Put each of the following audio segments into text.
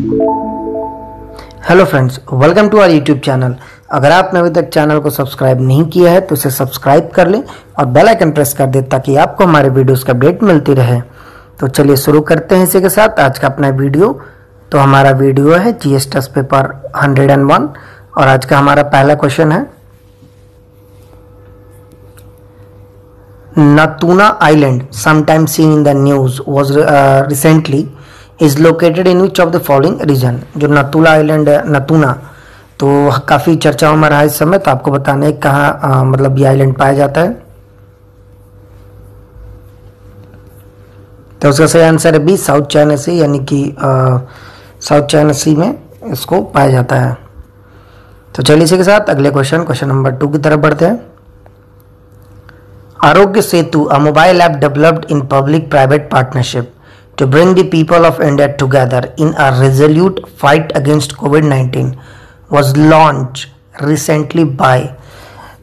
Hello friends welcome to our YouTube channel अगर आपने अभी तक चैनल को सब्सक्राइब नहीं किया है तो इसे सब्सक्राइब कर लें और बेल आइकन प्रेस कर दें ताकि आपको हमारे वीडियोस का अपडेट मिलती रहे। तो चलिए शुरू करते हैं इसी के साथ। आज का अपना वीडियो तो हमारा वीडियो है जी एस पेपर 101 और आज का हमारा पहला क्वेश्चन है Natuna Island, sometimes seen in the news, was uh, is located in which of the following region जो नतुला आइलैंड है नतूना तो काफ़ी चर्चाओं में रहा इस समय तो आपको बताना है कहाँ मतलब ये आइलैंड पाया जाता है। तो उसका सही आंसर है बी साउथ चाइना सी यानी कि साउथ चाइना सी में इसको पाया जाता है। तो चलिए इसी के साथ अगले क्वेश्चन क्वेश्चन नंबर टू की तरफ़ बढ़ते हैं। Aarogya Setu, a mobile app developed in public private partnership to bring the people of India together in a resolute fight against COVID-19, was launched recently by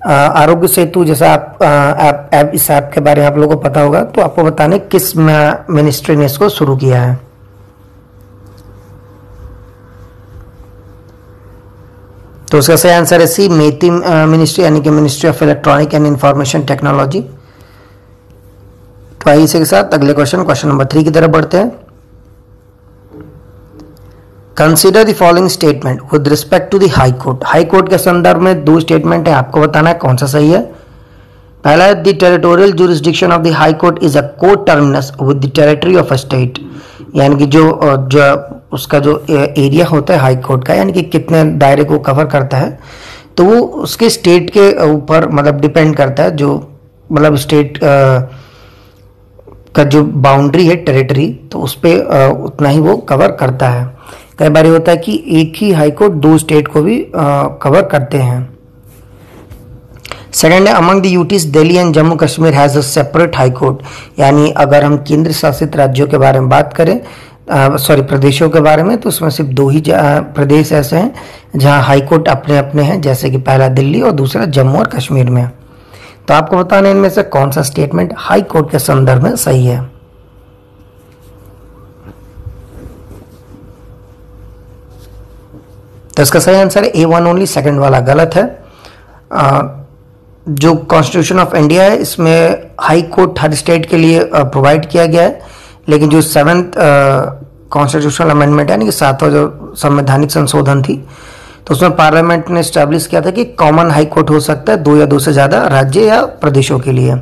आरोग्य सेतु जैसा आप app app इस app के बारे में आप लोगों को पता होगा तो आपको बताने किस मिनिस्ट्री ने इसको शुरू किया है। तो उसका सही आंसर है सी मेती मिनिस्ट्री यानी कि ministry of electronic and information technology तो आइए इसी के साथ अगले क्वेश्चन क्वेश्चन नंबर थ्री की तरफ़ बढ़ते हैं। Consider the following statement with respect to the high court high court के संदर्भ में दो स्टेटमेंट है, आपको बताना है कौन सा सही है। पहला है the territorial jurisdiction of the high court is a coterminous with the territory of a state यानी कि जो जो उसका जो एरिया होता है हाई कोर्ट का, यानी कि कितने दायरे को कवर करता है तो वो उसके स्टेट के ऊपर मतलब डिपेंड करता है, जो मतलब स्टेट का जो बाउंड्री है टेरिटरी तो उस पर उतना ही वो कवर करता है। कई बार होता है कि एक ही हाई कोर्ट दो स्टेट को भी कवर करते हैं। सेकेंड है among the UTs Delhi and Jammu Kashmir has a separate high court यानी अगर हम केंद्र शासित राज्यों के बारे में बात करें सॉरी प्रदेशों के बारे में तो उसमें सिर्फ़ दो ही प्रदेश ऐसे हैं जहाँ हाई कोर्ट अपने अपने हैं, जैसे कि पहला दिल्ली और दूसरा जम्मू और कश्मीर में। तो आपको बताना इनमें से कौन सा स्टेटमेंट हाई कोर्ट के संदर्भ में सही है। तो इसका सही आंसर है ए वन ओनली सेकेंड वाला गलत है। आ, जो कॉन्स्टिट्यूशन ऑफ़ इंडिया है इसमें हाई कोर्ट हर स्टेट के लिए प्रोवाइड किया गया है। लेकिन जो सेवेंथ कॉन्स्टिट्यूशनल अमेंडमेंट है यानी कि सातवां जो संवैधानिक संशोधन थी तो उसमें पार्लियामेंट ने स्टैब्लिश किया था कि कॉमन हाई कोर्ट हो सकता है दो या दो से ज़्यादा राज्य या प्रदेशों के लिए।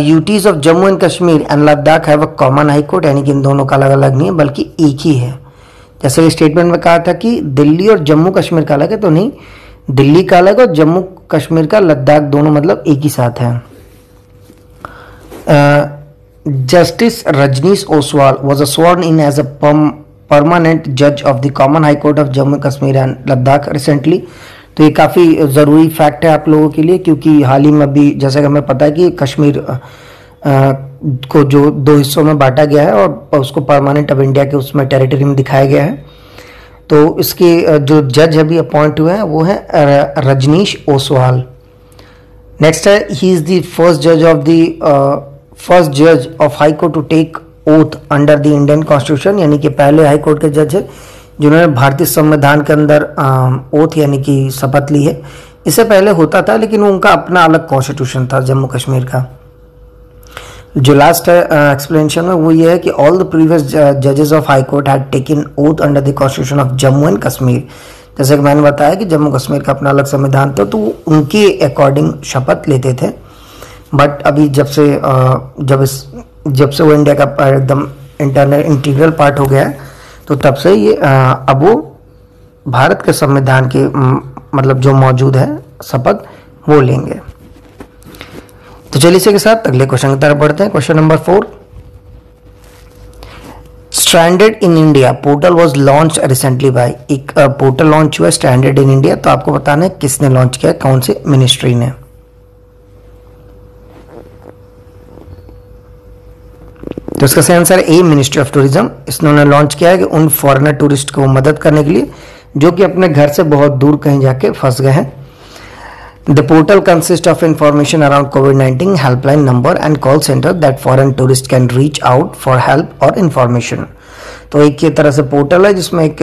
UTs of Jammu and Kashmir and Ladakh है वह कॉमन हाई कोर्ट, यानी कि इन दोनों का अलग अलग नहीं है, बल्कि एक ही है। जैसे स्टेटमेंट में कहा था कि दिल्ली और जम्मू कश्मीर का अलग है तो नहीं, दिल्ली का अलग और जम्मू कश्मीर का लद्दाख दोनों मतलब एक ही साथ है। Justice Rajnish Oswal was a sworn in as a permanent जज of the common high court of Jammu Kashmir and Ladakh recently तो ये काफ़ी ज़रूरी फैक्ट है आप लोगों के लिए, क्योंकि हाल ही में भी जैसा कि हमें पता है कि कश्मीर को जो दो हिस्सों में बांटा गया है और उसको परमानेंट ऑफ़ इंडिया के उसमें टेरिटरी में दिखाया गया है। तो इसके जो जज अभी अपॉइंट हुए हैं, वो है रजनीश ओसवाल। नेक्स्ट है ही इज़ द फ़र्स्ट जज ऑफ़ द फ़र्स्ट जज of high court to take oath under the Indian constitution यानी कि पहले हाई कोर्ट के जज है, जिन्होंने भारतीय संविधान के अंदर ओथ यानी कि शपथ ली है। इससे पहले होता था, लेकिन उनका अपना अलग कॉन्स्टिट्यूशन था, जम्मू कश्मीर का। जो लास्ट एक्सप्लेनेशन में वो ये है कि ऑल द प्रीवियस जजेस of high court had taken oath under the constitution of Jammu and Kashmir जैसे कि मैंने बताया कि जम्मू कश्मीर का अपना अलग संविधान था तो उनके अकॉर्डिंग शपथ लेते थे। बट अभी जब से जब इस जब से वो इंडिया का एकदम इंटरनल इंटीग्रल पार्ट हो गया तो तब से ये अब वो भारत के संविधान के मतलब जो मौजूद है शपथ वो लेंगे। तो चलिए इसी के साथ अगले क्वेश्चन की तरफ़ बढ़ते हैं। Question number four standard in India portal was launch recently by एक पोर्टल लॉन्च हुआ स्टैंडर्ड इन इंडिया तो आपको बताना है किसने लॉन्च किया कौन से मिनिस्ट्री ने? तो इसका सही answer A ministry of tourism इसने लॉन्च किया है कि उन फॉरेनर टूरिस्ट को मदद करने के लिए, जो कि अपने घर से बहुत दूर कहीं जाके फंस गए हैं। The portal consist of information around COVID nineteen helpline number and call centre that foreign tourist can reach out for help और इन्फॉर्मेशन तो तो एक ये तरह से पोर्टल है जिसमें एक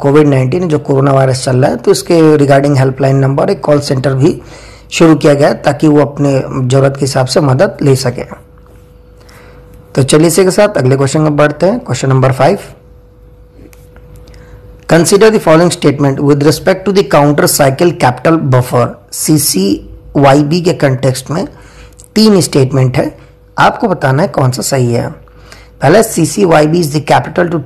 कोविड नाइन्टीन जो कोरोना वायरस चल रहा है तो इसके रिगार्डिंग हेल्पलाइन नंबर एक कॉल सेंटर भी शुरू किया गया ताकि वो अपने ज़रूरत के हिसाब से मदद ले सके। तो चलिए इसी के साथ अगले क्वेश्चन में बढ़ते हैं। Question number five consider the following statement with respect to the counter cycle capital buffer CCYB के कंटेक्स्ट में तीन स्टेटमेंट है। आपको बताना है कौन सा सही है। पहले CCYB is the capital to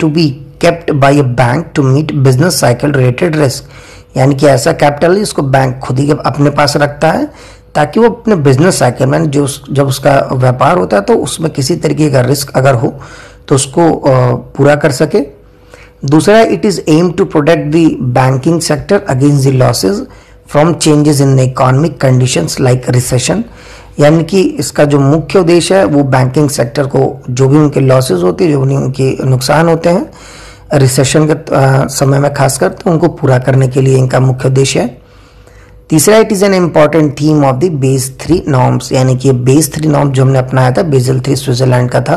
to be kept by a bank to meet business cycle related risk यानी कि ऐसा कैपिटल इसको बैंक खुद ही अपने पास रखता है। ताकि वो अपने बिज़नेस साइकिल में, जो जब उसका व्यापार होता है तो उसमें किसी तरीके का रिस्क अगर हो तो उसको पूरा कर सके। दूसरा it is aim to protect the banking sector against the losses from changes in the economic conditions like recession यानी कि इसका जो मुख्य उद्देश्य है, वो बैंकिंग सेक्टर को, जो भी उनके लॉसेज होते हैं, जो भी उनके नुकसान होते हैं रिसेशन के समय में खासकर तो उनको पूरा करने के लिए इनका मुख्य उद्देश्य है। तीसरा it is an important theme of the Basel three norms यानी कि बेस थ्री नॉर्म जो हमने अपनाया था बेजल थ्री स्विट्जरलैंड का था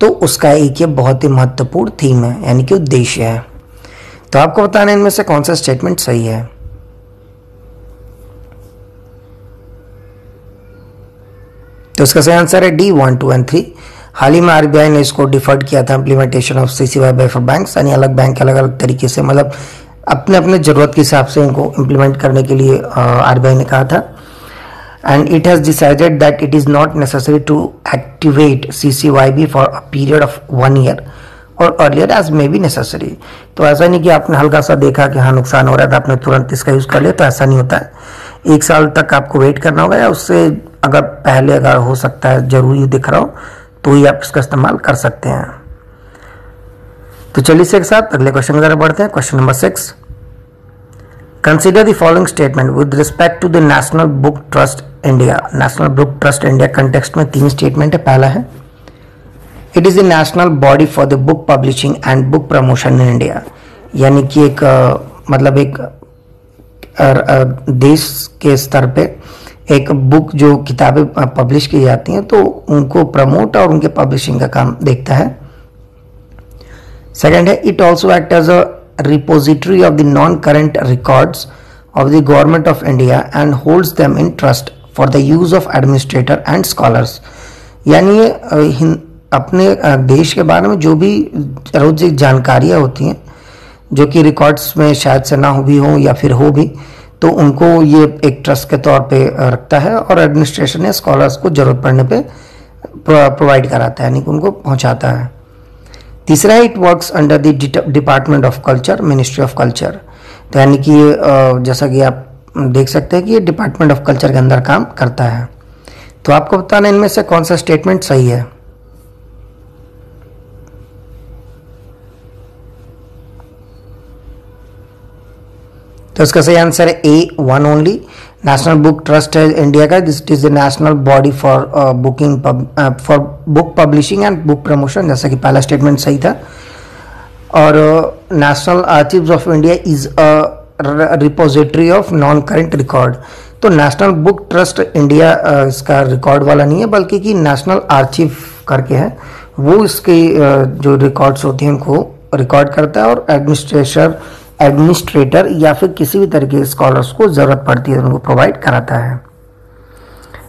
तो उसका एक ये बहुत ही महत्वपूर्ण थीम है, यानी कि उद्देश्य है। तो आपको बताना है, इनमें से कौन सा स्टेटमेंट सही है? तो इसका सही आंसर है D one two and three हाल ही में आरबीआई ने इसको डिफर्ड किया था इम्प्लीमेंटेशन ऑफ़ सी बैंक यानी अलग बैंक अलग अलग तरीके से मतलब अपने अपने ज़रूरत के हिसाब से इनको इम्प्लीमेंट करने के लिए आरबीआई ने कहा था। And it has decided that it is not necessary to activate C C Y B for a period of one year और earlier as may be necessary तो ऐसा नहीं कि आपने हल्का सा देखा कि हाँ नुकसान हो रहा था, आपने तुरंत इसका यूज़ कर लिया तो ऐसा नहीं होता है। एक साल तक आपको वेट करना होगा या उससे अगर पहले अगर हो सकता है, ज़रूरी दिख रहा हो तो ही आप इसका इस्तेमाल कर सकते हैं। तो चलिए एक साथ अगले क्वेश्चन की तरफ़ बढ़ते हैं। Question number six consider the following statement with respect to the national book trust India national book trust India context में तीन स्टेटमेंट है। पहला है it is the national body for the book publishing and book promotion in India यानी कि एक मतलब एक देश के स्तर पे एक बुक जो किताबें पब्लिश की जाती हैं तो उनको प्रमोट और उनके पब्लिशिंग का काम देखता है। It also act as a repository of the non current records of the government of India and holds them in trust for the use of administrator and scholars यानी ये अपने देश के बारे में जो भी रोज जानकारियाँ होती हैं, जो कि रिकॉर्ड्स में शायद से ना हो भी हो या फिर हो भी तो उनको ये एक ट्रस्ट के तौर पे रखता है और एडमिनिस्ट्रेशन या स्कॉलर्स को ज़रूरत पड़ने पे प्रोवाइड कराता है, यानी कि उनको पहुंचाता है। तीसरा it works under the department of culture ministry of culture तो यानी कि जैसा कि आप देख सकते हैं कि ये डिपार्टमेंट ऑफ़ कल्चर के अंदर काम करता है। तो आपको बताना इनमें से कौन सा स्टेटमेंट सही है। तो इसका सही आंसर है A one only national book trust है इंडिया का. This is the national body for booking for book publishing and book promotion जैसा कि पहला स्टेटमेंट सही था. और national archive of India is a repository of non current record तो national book trust India इसका रिकॉर्ड वाला नहीं है बल्कि कि नेशनल आर्चिव करके है. वो इसके uh, जो रिकॉर्ड्स होती हैं उनको रिकॉर्ड करता है और एडमिनिस्ट्रेशन एडमिनिस्ट्रेटर या फिर किसी भी तरीके के स्कॉलर्स को ज़रूरत पड़ती है, उनको प्रोवाइड कराता है।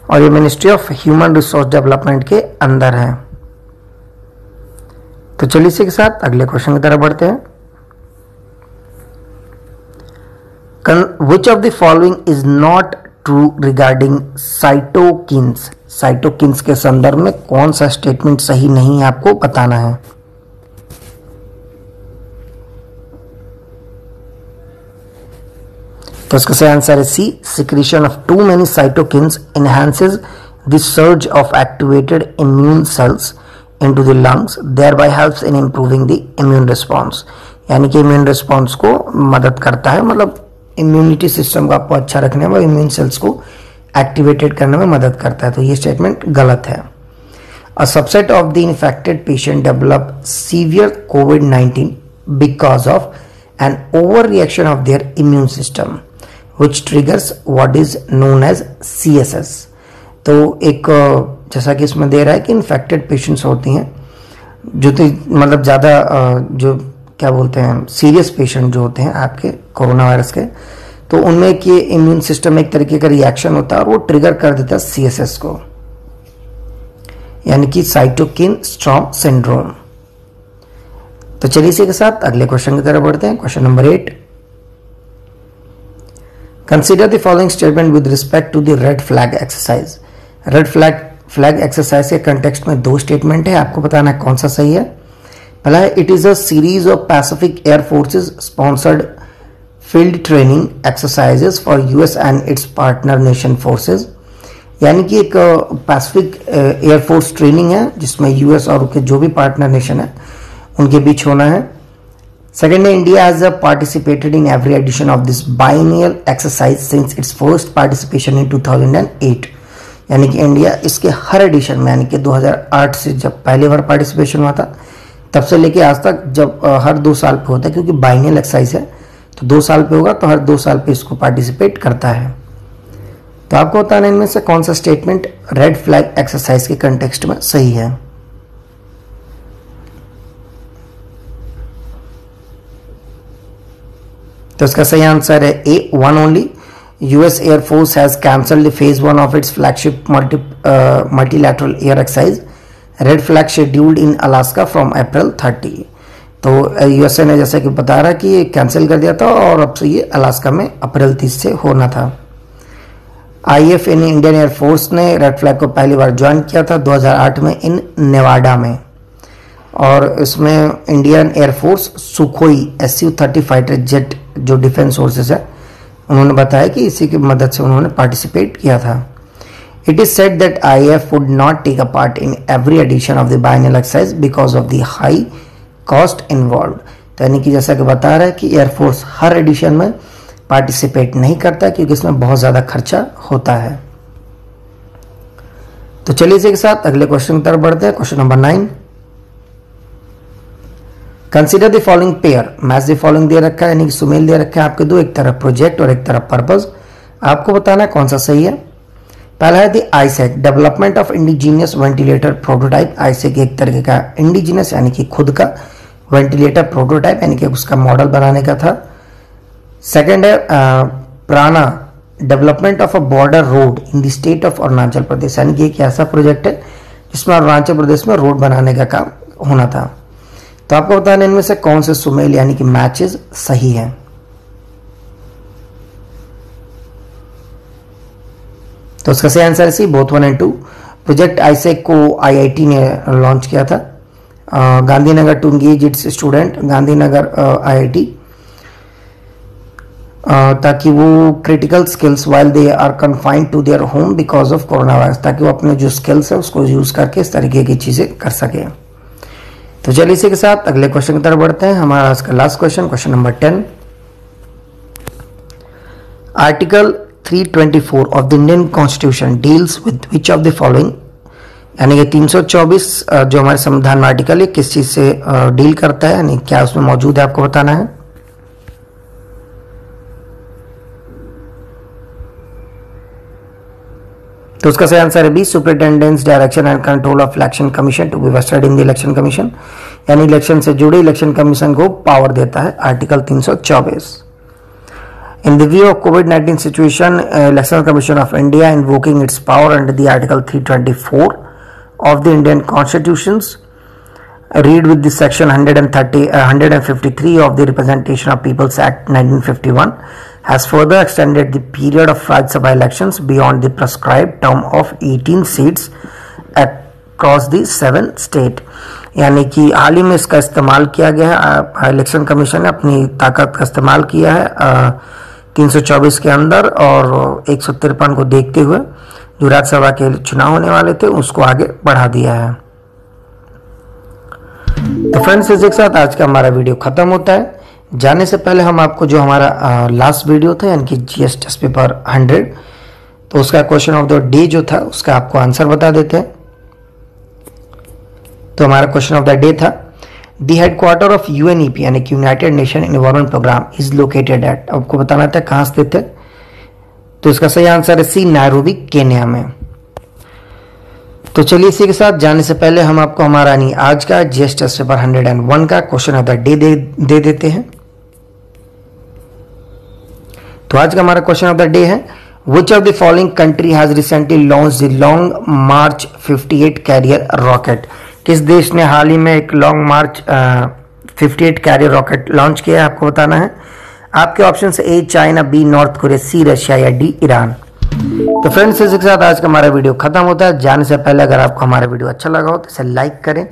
और ये ministry of human resource development के अंदर है। तो चलिए इसी के साथ अगले क्वेश्चन की तरफ़ बढ़ते हैं। Which of the following is not true regarding cytokines cytokines के संदर्भ में कौन सा स्टेटमेंट सही नहीं है, आपको बताना है। तो इसका सही आंसर है C secretion of too many cytokines enhances the surge of activated immune cells into the lungs thereby helps in improving the immune response यानी कि इम्यून रिस्पांस को मदद करता है मतलब इम्यूनिटी सिस्टम को आपको अच्छा रखने में इम्यून सेल्स को एक्टिवेटेड करने में मदद करता है। तो ये स्टेटमेंट गलत है। A subset of the infected patient develop severe COVID-19 because of an overreaction of their immune system. Which triggers what is known as C S S तो एक जैसा कि इसमें दे रहा है कि इन्फेक्टेड पेशेंट्स होती हैं, जो तो मतलब ज़्यादा जो क्या बोलते हैं सीरियस पेशेंट जो होते हैं आपके कोरोना वायरस के तो उनमें ये इम्यून सिस्टम एक तरीके का रिएक्शन होता है और वो ट्रिगर कर देता है सीएसएस को। यानी कि साइटोकिन स्ट्रॉम सिंड्रोम तो चलिए इसी के साथ अगले क्वेश्चन की तरफ़ बढ़ते हैं। Question number eight consider the following statement with respect to the red flag exercise red flag flag exercise के कंटेक्स्ट में दो स्टेटमेंट है, आपको बताना है कौन सा सही है। पहला है it is a series of Pacific air forces sponsored field training exercises for US and its partner nation forces यानी कि एक पैसिफिक एयरफोर्स ट्रेनिंग है, जिसमें यूएस और उनके जो भी पार्टनर नेशन है, उनके बीच होना है। सेकेंड है India has participated in every edition of this biennial exercise since its first participation in 2008 यानी कि इंडिया इसके हर एडिशन में, यानी कि 2008 से जब पहली बार पार्टिसिपेशन हुआ था, तब से लेके आज तक जब हर दो साल पे होता है, क्योंकि बाइनियल एक्सरसाइज है तो दो साल पे होगा तो हर दो साल पे इसको पार्टिसिपेट करता है। तो आपको बताना इनमें से कौन सा स्टेटमेंट रेड फ्लैग एक्सरसाइज के कंटेक्स्ट में सही है। तो इसका सही आंसर है A one only US air force has cancelled phase one of its flagship multi multilateral air exercise red flag scheduled in Alaska from April 30 तो यूएसए ने जैसा कि बता रहा कि ये कैंसिल कर दिया था और अब से ये अलास्का में अप्रैल 30 से होना था। IAF in Indian air force ने रेड फ्लैग को पहली बार ज्वाइन किया था 2008 में इन नेवाडा में। और इसमें Indian air force Sukhoi S U thirty fighter jet जो डिफेंस फोर्सेस है, उन्होंने बताया कि इसी की मदद से उन्होंने पार्टिसिपेट किया था। It is set that I F would not take a part in every edition of the biennial exercise because of the high cost involve तो यानी कि जैसा कि बता रहा है कि एयरफोर्स हर एडिशन में पार्टिसिपेट नहीं करता क्योंकि इसमें बहुत ज़्यादा खर्चा होता है। तो चलिए इसी के साथ अगले क्वेश्चन की तरफ़ बढ़ते हैं। Question number nine consider the following pair match the following दे रखा है, यानी कि सुमेल दे रखा है आपके दो, एक तरफ़ प्रोजेक्ट और एक तरफ़ पर्पज आपको बताना कौन सा सही है। पहला है the ISEC development of indigenous ventilator prototype ISEC एक तरीके का इंडिजीनियस यानी कि खुद का वेंटिलेटर प्रोटोटाइप यानी कि उसका मॉडल बनाने का था। सेकेंड है प्राणा development of a border road in the state of Arunachal Pradesh यानी कि एक ऐसा प्रोजेक्ट है जिसमें अरुणाचल प्रदेश में रोड बनाने का काम होना था। तो आपको बताना इनमें से कौन से सुमेल यानी कि मैचेस सही हैं? तो उसका सही answer C both one and two project ISEC को आईआईटी ने लॉन्च किया था। Gandhinagar to engage its student Gandhinagar IIT ताकि वो critical skills while they are confined to their home because of corona virus ताकि वो अपने जो स्किल्स है उसको यूज़ करके इस तरीके की चीज़ें कर सके। तो चलिए इसी के साथ अगले क्वेश्चन की तरफ़ बढ़ते हैं। हमारा आज का last question question number ten article 324 of the Indian constitution deals with which of the following यानी कि 324 जो हमारे संविधान में आर्टिकल है, किस चीज़ से डील करता है, यानी क्या उसमें मौजूद है, आपको बताना है? तो उसका सही आंसर है B superintendence direction and control of election commission to be vested in the election commission यानी इलेक्शन से जुड़े इलेक्शन कमीशन को पावर देता है आर्टिकल तीन in the view of covid 19 situation election commission of India invoking its power under the article 324 of the Indian constitution read with hundred and fifty three of the representation of peoples act 1951 has further extended the period of Rajya Sabha elections beyond the prescribed term of 18 seats across the seven state. यानी कि हाल ही में इसका इस्तेमाल किया गया है election commission ने अपनी ताकत का इस्तेमाल किया है आ, 324 के अंदर और एक को देखते हुए जो राज्यसभा के चुनाव होने वाले थे उसको आगे बढ़ा दिया है तो फ्रेंड्स इसी के साथ आज का हमारा वीडियो खत्म होता है जाने से पहले हम आपको जो हमारा लास्ट वीडियो था यानी कि जीएस टेस्ट पेपर 100 तो उसका क्वेश्चन ऑफ़ द डे जो था उसका आपको आंसर बता देते हैं। तो हमारा क्वेश्चन ऑफ़ द डे था द हेडक्वार्टर ऑफ़ यूएनईपी यानी कि United Nation Environment Programme is located at आपको बताना था कहाँ स्थित है। तो इसका सही आंसर है सी नैरोबी केन्या में। तो चलिए इसी के साथ जाने से पहले हम आपको हमारा नहीं आज का जीएस टेस्ट पेपर 101 का क्वेश्चन ऑफ़ द डे दे, दे देते हैं। तो आज का हमारा क्वेश्चन ऑफ़ द डे है which of the following country has recently launch the Long March 58 carrier rocket किस देश ने हाल ही में एक Long March fifty eight carrier rocket launch किया है, आपको बताना है? आपके option A China B North Korea C Russia या डी ईरान तो फ्रेंड्स इसी के साथ आज का हमारा वीडियो खत्म होता है। जाने से पहले अगर आपको हमारा वीडियो अच्छा लगा हो तो इसे लाइक करें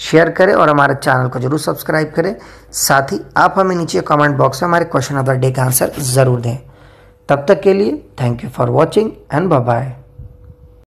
शेयर करें और हमारे चैनल को ज़रूर सब्सक्राइब करें। साथ ही आप हमें नीचे कमेंट बॉक्स में हमारे क्वेश्चन ऑफ़ द डे का आंसर ज़रूर दें। तब तक के लिए thank you for watching and bye